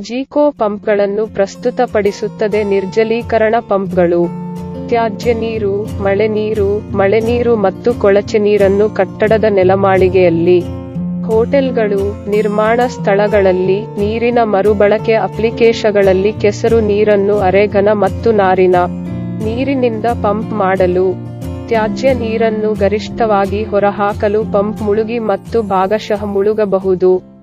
ಜಿಕೋ ಪಂಪ್ಗಳನ್ನು ಪ್ರಸ್ತುತಪಡಿಸುತ್ತದೆ. ನಿರ್ಜಲೀಕರಣ ಪಂಪ್ಗಳು ತ್ಯಾಜ್ಯ ನೀರು, ಮಳೆ ನೀರು ಮಳೆ ನೀರು ಮತ್ತು ಕೊಳಚೆ ನೀರನ್ನು ಕಟ್ಟಡದ ನೆಲಮಾಳಿಗೆಯಲ್ಲಿ. ಹೋಟೆಲ್ಗಳು, ನಿರ್ಮಾಣ ಸ್ಥಳಗಳಲ್ಲಿ, ನೀರಿನ ಮರುಬಳಕೆ ಅಪ್ಲಿಕೇಶಗಳಲ್ಲಿ ಕೆಸರು ನೀರನ್ನು ಅರೆಘನ ಮತ್ತು ನಾರಿನ ನೀರಿನಿಂದ ಪಂಪ್ ಮಾಡಲು. ತ್ಯಾಜ್ಯ ನೀರನ್ನು ಗರಿಷ್ಠವಾಗಿ ಹೊರಹಾಕಲು ಪಂಪ್ ಮುಳುಗಿ ಮತ್ತು ಭಾಗಶಃ ಮುಳುಗಬಹುದು.